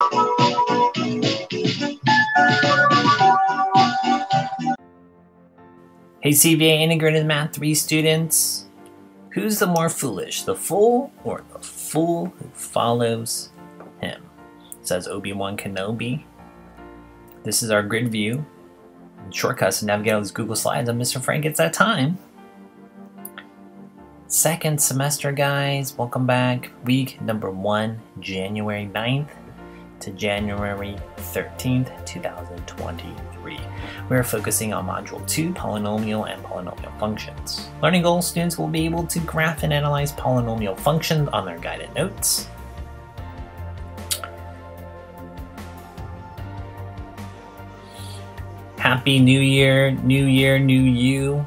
Hey CVA Integrated Math 3 students, who's the more foolish, the fool or the fool who follows him? Says Obi-Wan Kenobi. This is our grid view. Shortcuts to navigate all these Google Slides. I'm Mr. Frank. It's that time. Second semester, guys. Welcome back. Week number one, January 9th to January 13th, 2023. We're focusing on Module 2, Polynomial and Polynomial Functions. Learning goal students will be able to graph and analyze polynomial functions on their guided notes. Happy New Year, New Year, New You.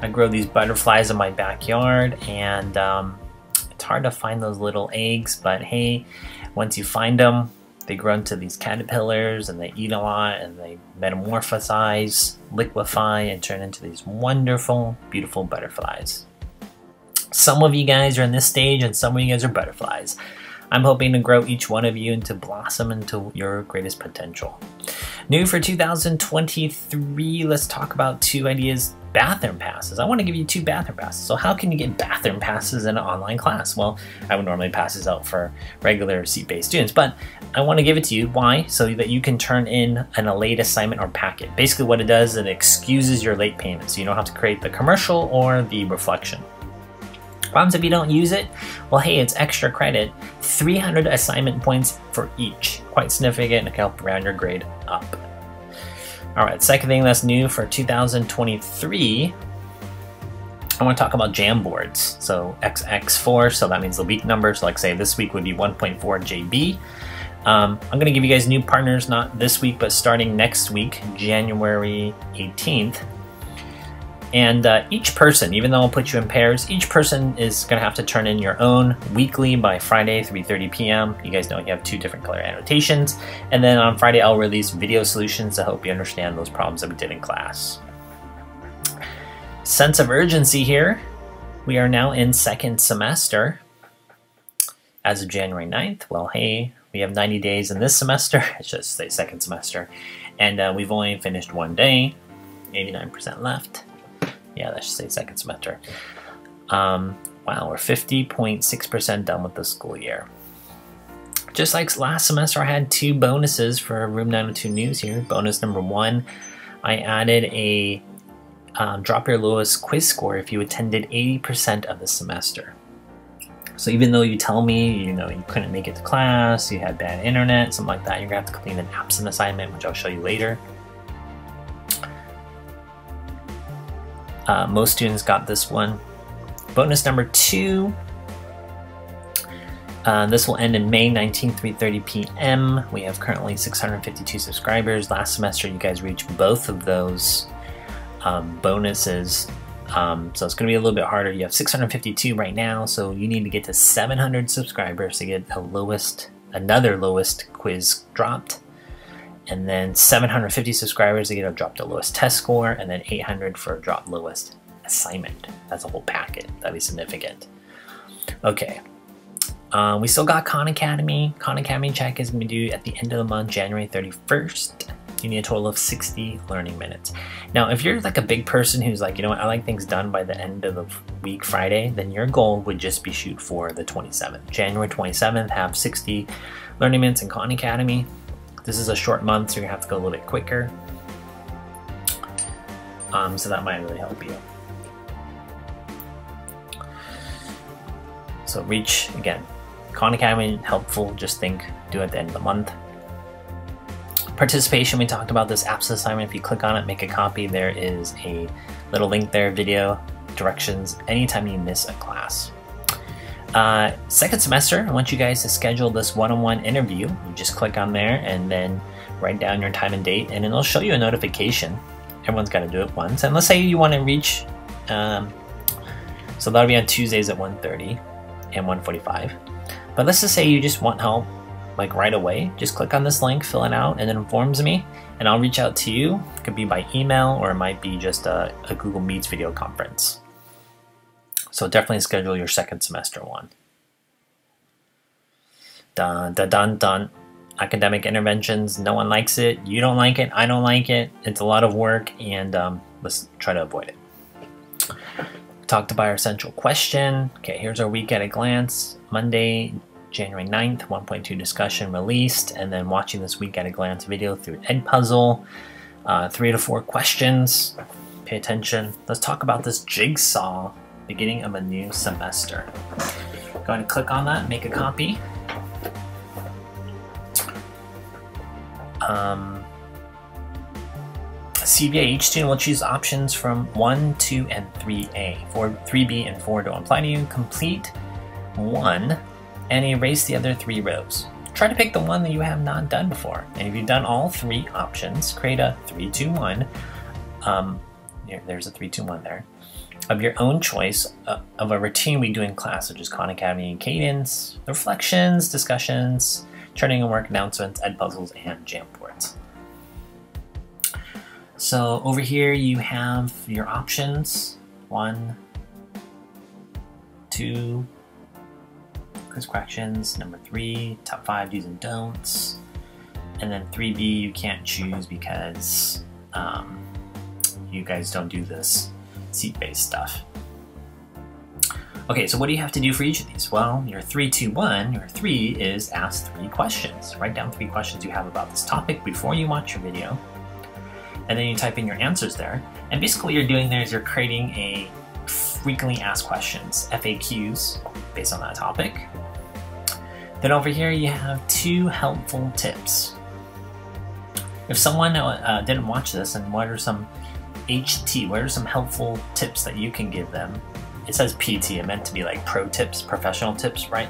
I grow these butterflies in my backyard and um, it's hard to find those little eggs, but hey, once you find them, they grow into these caterpillars and they eat a lot and they metamorphosize, liquefy, and turn into these wonderful, beautiful butterflies. Some of you guys are in this stage and some of you guys are butterflies. I'm hoping to grow each one of you into blossom into your greatest potential. New for 2023, let's talk about two ideas bathroom passes. I want to give you two bathroom passes. So how can you get bathroom passes in an online class? Well, I would normally pass this out for regular seat-based students, but I want to give it to you. Why? So that you can turn in an, a late assignment or packet. Basically what it does, is it excuses your late payment. So you don't have to create the commercial or the reflection. Problems if you don't use it? Well, hey, it's extra credit. 300 assignment points for each. Quite significant and it can help round your grade up. All right, second thing that's new for 2023, I want to talk about Jamboards. So XX4, so that means the week numbers, like say this week would be 1.4 JB. Um, I'm going to give you guys new partners, not this week, but starting next week, January 18th. And uh, each person, even though I'll put you in pairs, each person is going to have to turn in your own weekly by Friday, 3.30 p.m. You guys know you have two different color annotations. And then on Friday, I'll release video solutions to help you understand those problems that we did in class. Sense of urgency here. We are now in second semester. As of January 9th, well, hey, we have 90 days in this semester. It's just the second semester. And uh, we've only finished one day, 89% left yeah, that should say second semester. Um, wow, we're 50.6% done with the school year. Just like last semester, I had two bonuses for Room 902 News here. Bonus number one, I added a um, drop your lowest quiz score if you attended 80% of the semester. So even though you tell me, you know, you couldn't make it to class, you had bad internet, something like that, you're gonna have to complete an absent assignment, which I'll show you later. Uh, most students got this one. Bonus number two. Uh, this will end in May 19th, 3.30 p.m. We have currently 652 subscribers. Last semester, you guys reached both of those um, bonuses. Um, so it's going to be a little bit harder. You have 652 right now, so you need to get to 700 subscribers to get a lowest, another lowest quiz dropped and then 750 subscribers to get a drop the lowest test score, and then 800 for a drop lowest assignment. That's a whole packet. That'd be significant. Okay. Uh, we still got Khan Academy. Khan Academy check is going to be due at the end of the month, January 31st. You need a total of 60 learning minutes. Now, if you're like a big person who's like, you know what, I like things done by the end of the week, Friday, then your goal would just be shoot for the 27th. January 27th, have 60 learning minutes in Khan Academy. This is a short month, so you're gonna have to go a little bit quicker. Um, so that might really help you. So reach, again, Khan Academy, helpful, just think, do it at the end of the month. Participation, we talked about this apps assignment. If you click on it, make a copy, there is a little link there, video, directions, anytime you miss a class. Uh, second semester, I want you guys to schedule this one-on-one interview. You just click on there and then write down your time and date, and it'll show you a notification. Everyone's got to do it once. And let's say you want to reach, um, so that'll be on Tuesdays at 1.30 and 1.45. But let's just say you just want help like right away. Just click on this link, fill it out, and it informs me, and I'll reach out to you. It could be by email or it might be just a, a Google Meets video conference. So definitely schedule your second semester one. Dun dun dun dun. Academic interventions, no one likes it. You don't like it. I don't like it. It's a lot of work, and um, let's try to avoid it. Talked about our central question. Okay, here's our week at a glance. Monday, January 9th, 1.2 discussion released, and then watching this week at a glance video through Edpuzzle. Uh, three to four questions. Pay attention. Let's talk about this jigsaw beginning of a new semester. Go ahead and click on that, make a copy. Um, CVA, each student will choose options from 1, 2, and 3A. 4, 3B and 4 don't apply to you. Complete 1 and erase the other three rows. Try to pick the one that you have not done before. And if you've done all three options, create a 3, 2, 1. Um, here, there's a 3, 2, 1 there. Of your own choice uh, of a routine we do in class, such as Khan Academy and Cadence, reflections, discussions, turning and work announcements, Edpuzzles, and Jamboards. So over here you have your options. One, two, quiz questions. Number three, top five do's and don'ts. And then 3B you can't choose because um, you guys don't do this seat-based stuff. Okay, so what do you have to do for each of these? Well, your 3, 2, 1, your 3 is ask three questions. Write down three questions you have about this topic before you watch your video. And then you type in your answers there. And basically what you're doing there is you're creating a frequently asked questions, FAQs, based on that topic. Then over here you have two helpful tips. If someone uh, didn't watch this, and what are some HT, what are some helpful tips that you can give them it says PT, it meant to be like pro tips, professional tips, right?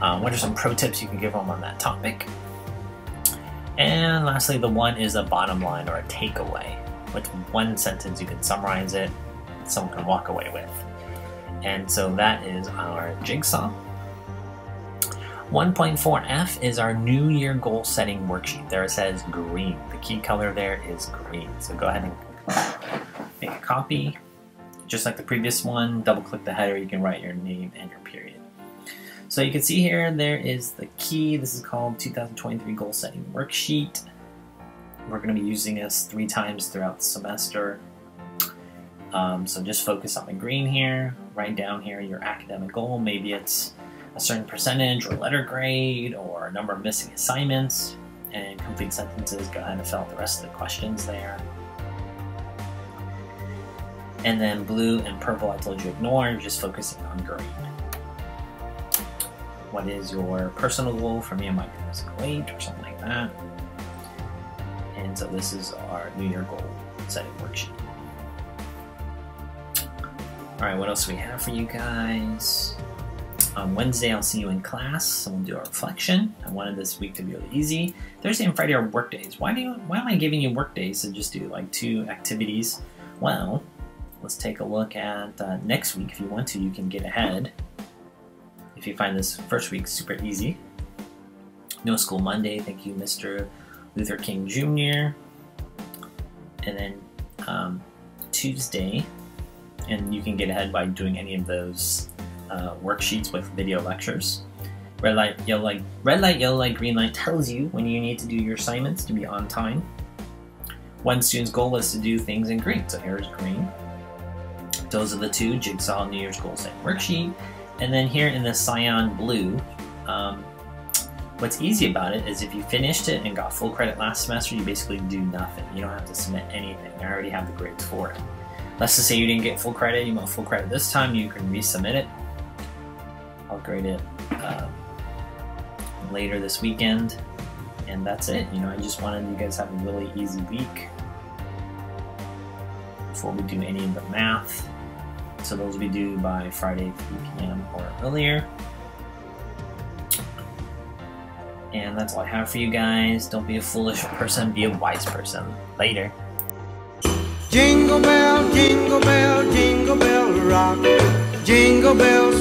Um, what are some pro tips you can give them on that topic? And lastly, the one is a bottom line or a takeaway. With one sentence, you can summarize it, someone can walk away with. And so that is our jigsaw. 1.4F is our New Year goal setting worksheet. There it says green. The key color there is green. So go ahead and make a copy just like the previous one, double click the header, you can write your name and your period. So you can see here, there is the key. This is called 2023 Goal Setting Worksheet. We're going to be using this three times throughout the semester. Um, so just focus on the green here, write down here your academic goal. Maybe it's a certain percentage or letter grade or a number of missing assignments and complete sentences. Go ahead and fill out the rest of the questions there. And then blue and purple I told you ignore, just focusing on green. What is your personal goal? For me, it might be musical eight or something like that. And so this is our New Year goal setting worksheet. All right, what else do we have for you guys? On Wednesday, I'll see you in class, and we'll do a reflection. I wanted this week to be really easy. Thursday and Friday are work days. Why do you, why am I giving you work days to just do like two activities? Well, let's take a look at uh, next week. If you want to, you can get ahead. If you find this first week super easy. No School Monday, thank you, Mr. Luther King Jr. And then um, Tuesday, and you can get ahead by doing any of those uh, worksheets with video lectures. Red light, yellow light, red light, yellow light, green light tells you when you need to do your assignments to be on time. One student's goal is to do things in green, so here's green. Those are the two, Jigsaw New Year's Goal Setting Worksheet. And then here in the cyan blue, um, what's easy about it is if you finished it and got full credit last semester, you basically do nothing. You don't have to submit anything. I already have the grades for it. Let's just say you didn't get full credit, you want full credit this time, you can resubmit it. I'll grade it um, later this weekend. And that's it. You know, I just wanted you guys to have a really easy week before we do any of the math. So those will be due by Friday 3 p.m. or earlier. And that's all I have for you guys. Don't be a foolish person, be a wise person. Later. Jingle bell, jingle bell, jingle bell rock. Jingle bells